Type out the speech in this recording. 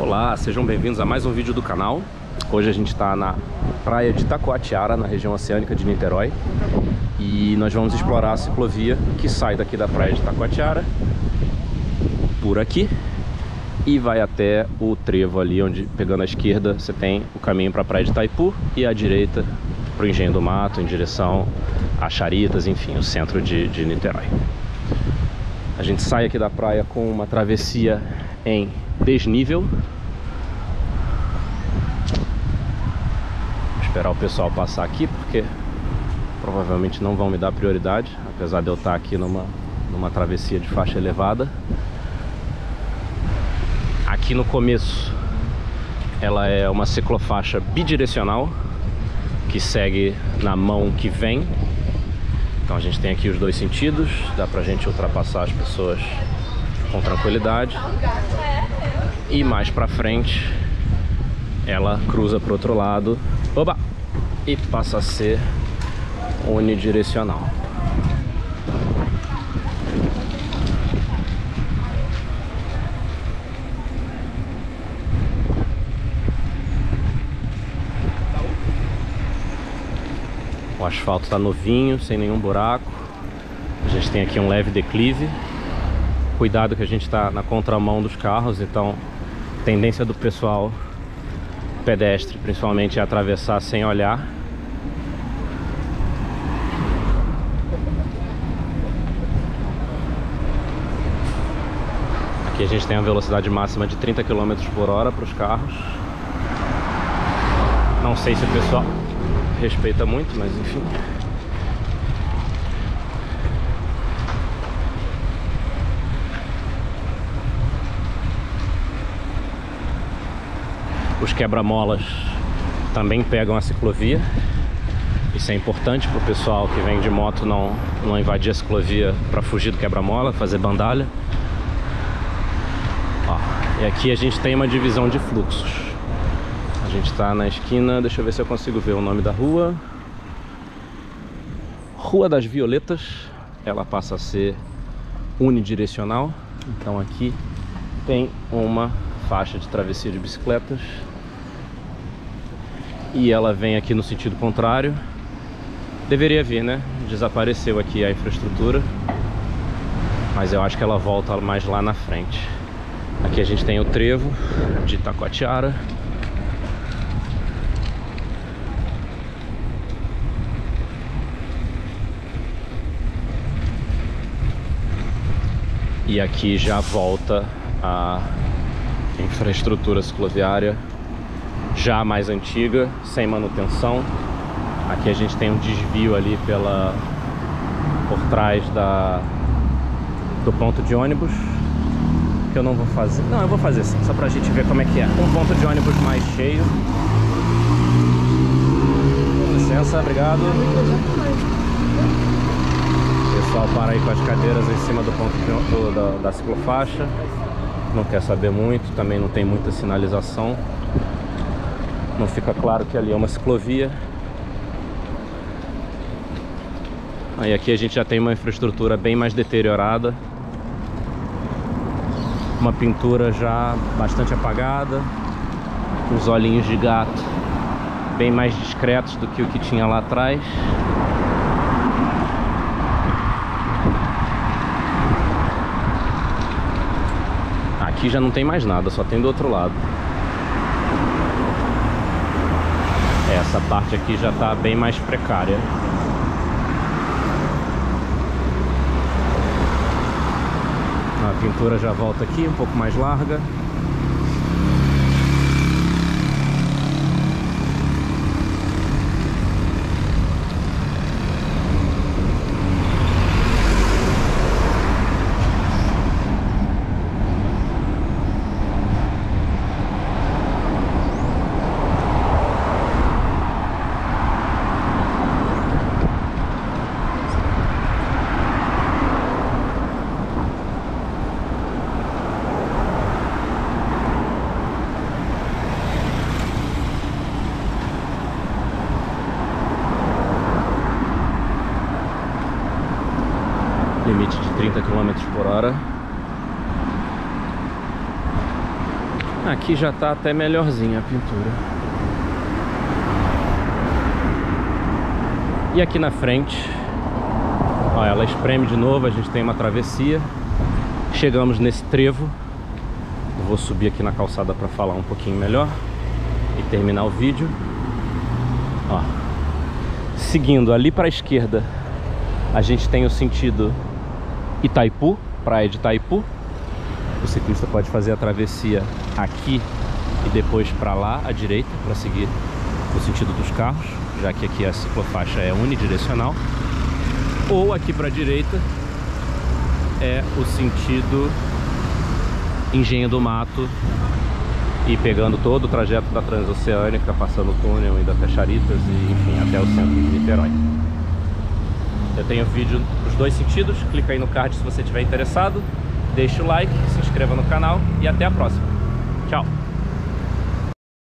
Olá, sejam bem-vindos a mais um vídeo do canal. Hoje a gente está na praia de Taquatiara, na região oceânica de Niterói. E nós vamos explorar a ciclovia que sai daqui da praia de Taquatiara, por aqui, e vai até o trevo ali, onde pegando a esquerda você tem o caminho para a praia de Itaipu e à direita para o Engenho do Mato, em direção a Charitas, enfim, o centro de, de Niterói. A gente sai aqui da praia com uma travessia em desnível. Vou esperar o pessoal passar aqui, porque provavelmente não vão me dar prioridade, apesar de eu estar aqui numa, numa travessia de faixa elevada. Aqui no começo ela é uma ciclofaixa bidirecional que segue na mão que vem. Então a gente tem aqui os dois sentidos, dá pra gente ultrapassar as pessoas com tranquilidade. E mais pra frente ela cruza pro outro lado oba, e passa a ser unidirecional. O asfalto está novinho, sem nenhum buraco. A gente tem aqui um leve declive. Cuidado que a gente está na contramão dos carros, então tendência do pessoal pedestre, principalmente, é atravessar sem olhar. Aqui a gente tem a velocidade máxima de 30 km por hora para os carros. Não sei se o pessoal respeita muito, mas enfim. Os quebra-molas também pegam a ciclovia. Isso é importante para o pessoal que vem de moto não, não invadir a ciclovia para fugir do quebra-mola, fazer bandalha. Ó, e aqui a gente tem uma divisão de fluxos. A gente está na esquina, deixa eu ver se eu consigo ver o nome da rua. Rua das Violetas. Ela passa a ser unidirecional. Então aqui tem uma faixa de travessia de bicicletas e ela vem aqui no sentido contrário. Deveria vir, né? Desapareceu aqui a infraestrutura, mas eu acho que ela volta mais lá na frente. Aqui a gente tem o trevo de Taquatiara. E aqui já volta a infraestrutura cicloviária já mais antiga, sem manutenção. Aqui a gente tem um desvio ali pela por trás da do ponto de ônibus que eu não vou fazer. Não, eu vou fazer sim, só pra gente ver como é que é. Um ponto de ônibus mais cheio. Com licença, obrigado. Pessoal para aí com as cadeiras em cima do ponto de, do, da, da ciclofaixa. Não quer saber muito, também não tem muita sinalização. Não fica claro que ali é uma ciclovia. Aí aqui a gente já tem uma infraestrutura bem mais deteriorada. Uma pintura já bastante apagada. Os olhinhos de gato bem mais discretos do que o que tinha lá atrás. Aqui já não tem mais nada, só tem do outro lado. Essa parte aqui já está bem mais precária. A pintura já volta aqui, um pouco mais larga. Limite de 30 km por hora. Aqui já tá até melhorzinha a pintura. E aqui na frente, ó, ela espreme de novo, a gente tem uma travessia. Chegamos nesse trevo. vou subir aqui na calçada para falar um pouquinho melhor e terminar o vídeo. Ó. Seguindo ali para a esquerda, a gente tem o sentido Itaipu, praia de Itaipu. O ciclista pode fazer a travessia aqui e depois para lá à direita para seguir o sentido dos carros, já que aqui a ciclofaixa é unidirecional. Ou aqui para a direita é o sentido Engenho do Mato e pegando todo o trajeto da Transoceânica, passando o túnel, indo até Charitas e enfim, até o centro de Niterói. Eu tenho vídeo dois sentidos, clica aí no card se você estiver interessado, deixa o like, se inscreva no canal e até a próxima. Tchau!